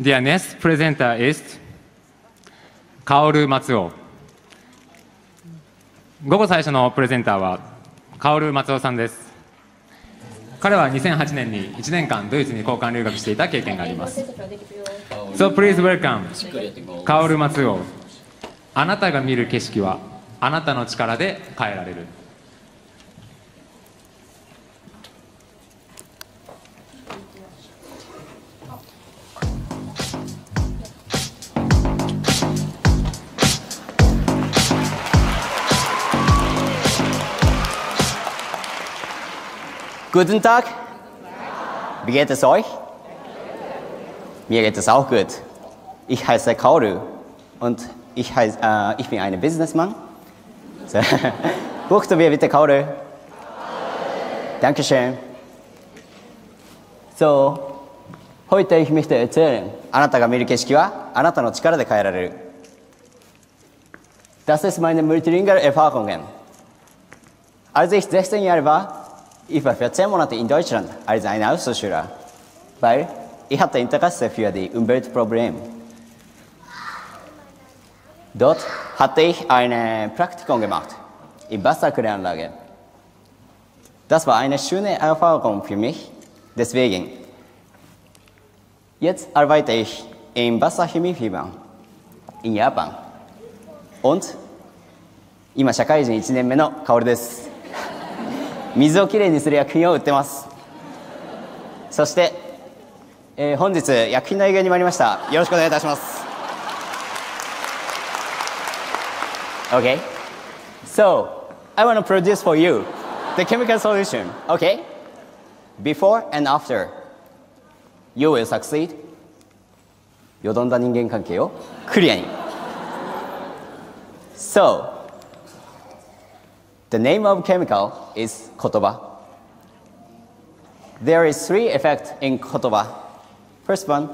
Their next presenter is カオル松尾午後最初のプレゼンターはカオル松尾さんです。彼は2008年に1年間ドイツに交換留学していた経験があります。So please welcome カオル松尾あなたが見る景色はあなたの力で変えられる。Guten Tag. Wie geht es euch? Mir geht es auch gut. Ich heiße Kaoru und ich, heiß, äh, ich bin ein Businessman. So. Buchstabier bitte Kaoru. Dankeschön. So, heute ich möchte erzählen. あなたが見る景色はあなたの力で変えられる。Das ist meine multilingual Erfahrungen. Als ich 16 Jahre war, ich war 14 Monate in Deutschland als ein Austauschschüler, weil ich hatte Interesse für die Umweltprobleme. Dort hatte ich ein Praktikum gemacht in Wasserkläranlage. Das war eine schöne Erfahrung für mich, deswegen. Jetzt arbeite ich im Wasserchemiefirma in Japan. Und 今社会人1年目のカオルです 水をきれいにする薬品を売ってますそして、えー本日薬品の営業に参りましたよろしくお願いいたします Okay So I want to produce for you the chemical solution Okay Before and after You will succeed よどんだ人間関係をクリアに So The name of chemical is 言葉 There is three effects in 言葉 First one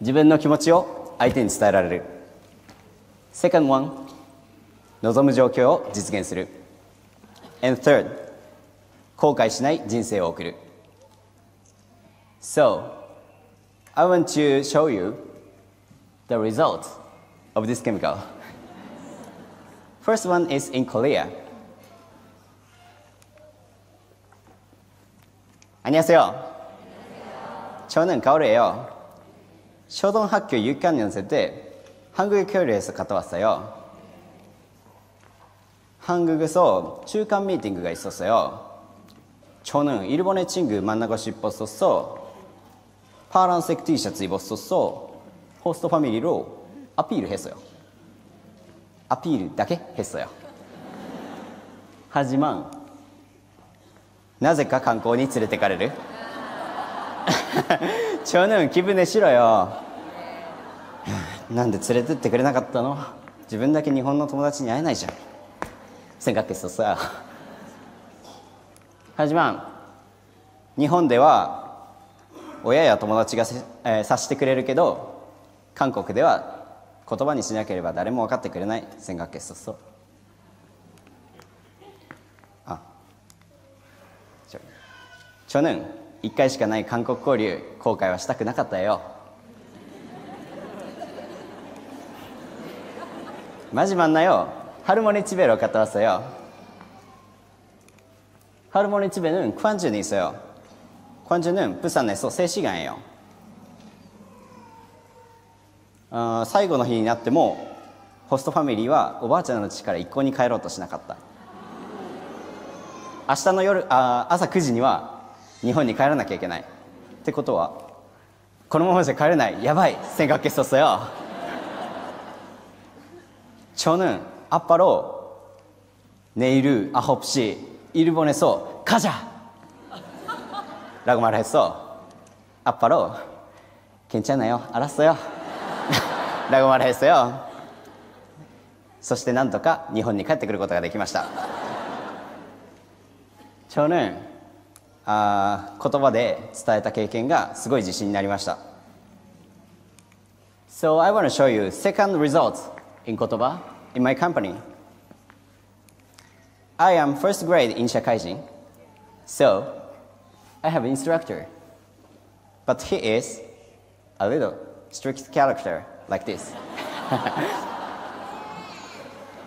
自分の気持ちを相手に伝えられる Second one 望む状況を実現する And third 後悔しない人生を送る So I want to show you the results of this chemical First one is in Korea 안녕하세요. 저는 가을이에요. 초등학교 6학년생 때 한국에 교류해서 갔다 왔어요. 한국에서 중간 미팅가 있었어요. 저는 일본의 친구 만나고 싶었었어. 파란색 티셔츠 입었었어. 호스트 패밀리로 아피를 했어요. 아피를 だけ 했어요. 하지만 なぜか観光に連れてかれる？長男気分でしろよ。なんで連れてってくれなかったの？自分だけ日本の友達に会えないじゃん。せんかけさ。はじまん日本では親や友達がせ、えー、察してくれるけど韓国では言葉にしなければ誰も分かってくれない。せんかけど저는 1回しかない韓国交流後悔はしたくなかったよ 마지막 나요 할머니 집에로 갔다 왔어요 할머니 집에는 관주는 있어요 관주는 부산에서 3시간이에요 어, 最後の日になってもホストファミリーはおばあちゃんの家から一向に帰ろうとしなかった明日の夜あ朝9時には 日本に帰らなきゃいけないってことはこのままじゃ帰れないやばい생각했었어요 저는 아빠로 내일 9시 일본에서 가자 라고 말했어 아빠로 괜찮아요 알았어요 라고 말했어요 そしてなんとか日本に帰ってくることができました 저는 아, 言葉で伝えた経験がすごい自信になりました So I want to show you second results in 言葉 in my company I am first grade in 社会人 So I have an instructor but he is a little strict character like this.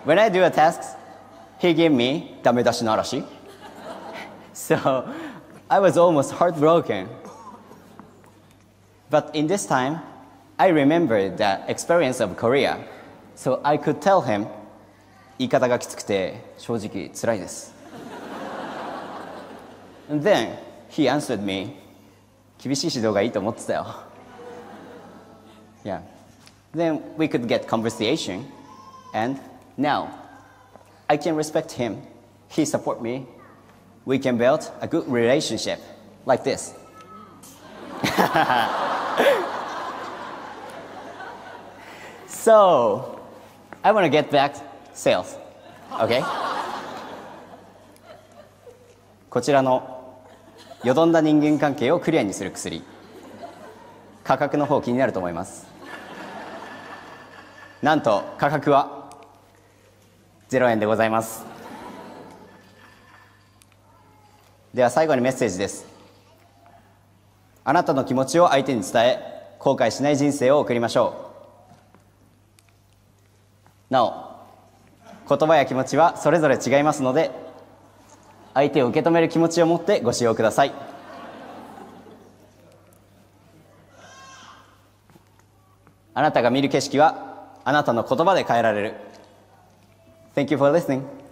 when I do a task, he gave me ダメ出しの嵐. So I was almost heartbroken. But in this time, I remembered the experience of Korea. So I could tell him, 言い方がきつくて正直辛いです。And then he answered me, 厳しい指導がいいと思ってたよ。Yeah. Then we could get conversation, and now I can respect him. He support me. We can build a good relationship like this. so, I want to get back sales. Okay? こちらのよどんだ人間関係をクリアにする薬価格の方気になると思いますなんと価格は0円でございますでは最後にメッセージです。あなたの気持ちを相手に伝え後悔しない人生を送りましょう。なお言葉や気持ちはそれぞれ違いますので相手を受け止める気持ちを持ってご使用ください。あなたが見る景色はあなたの言葉で変えられる。Thank you for listening.